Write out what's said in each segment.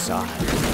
side.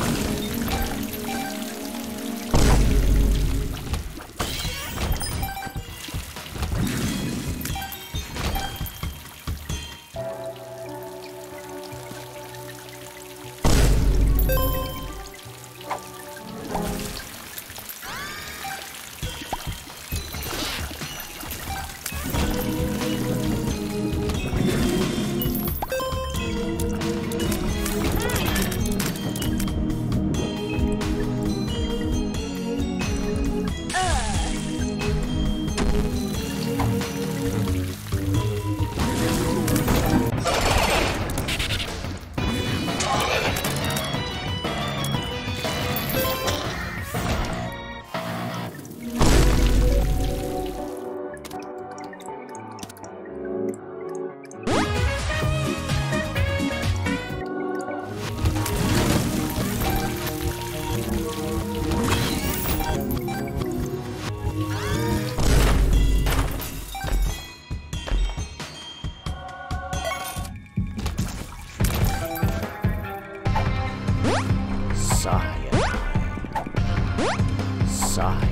Sigh. Cyanide.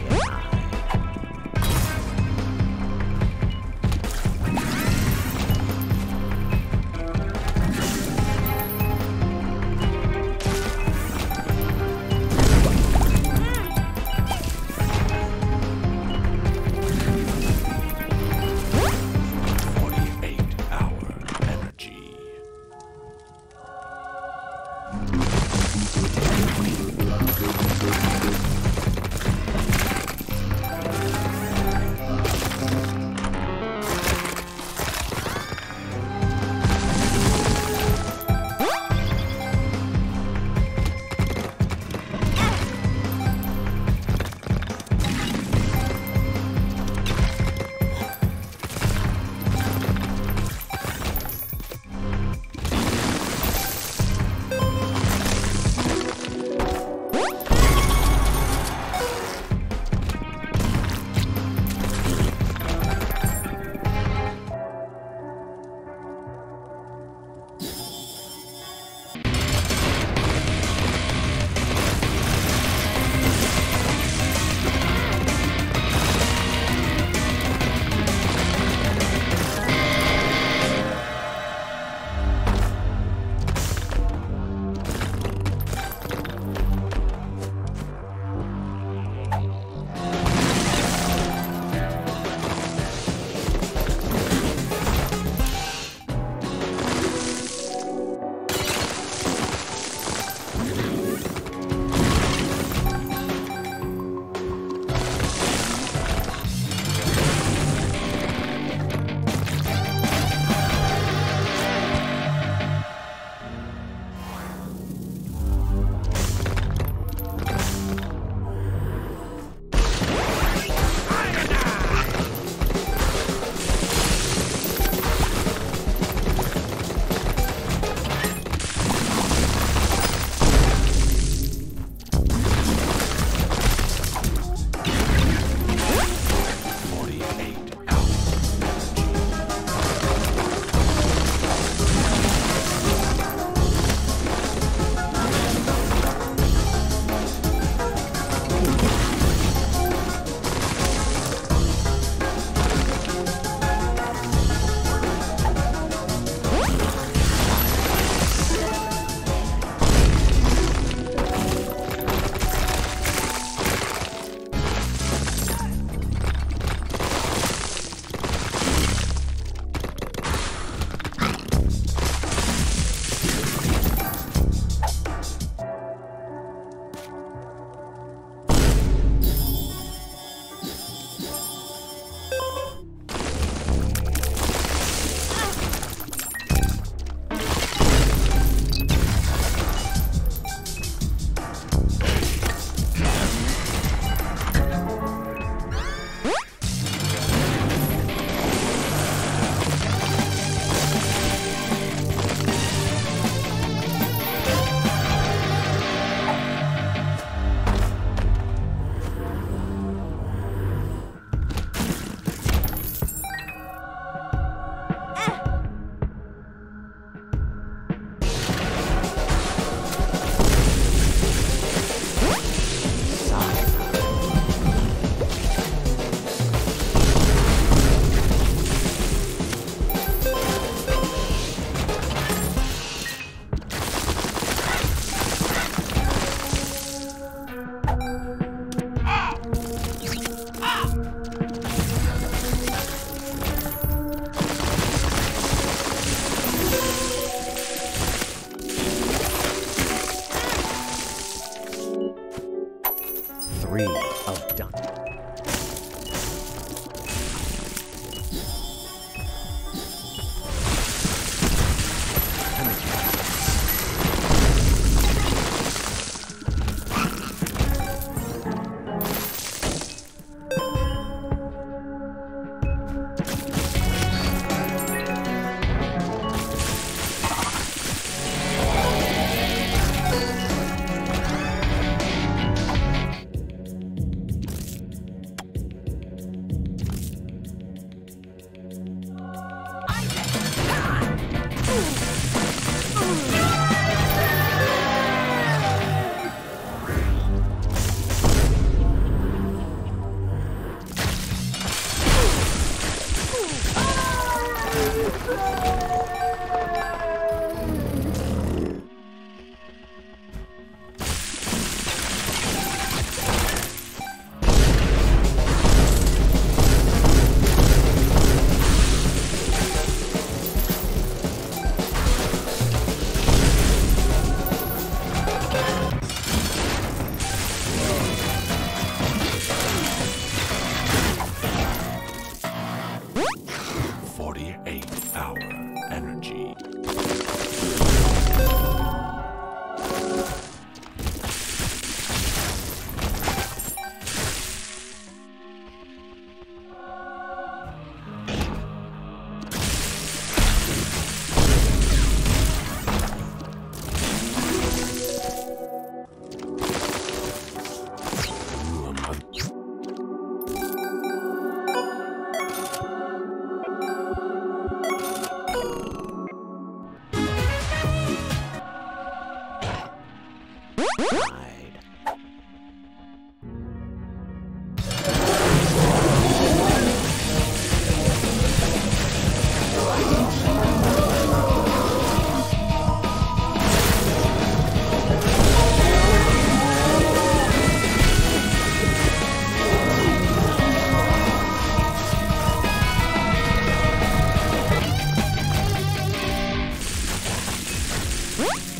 What?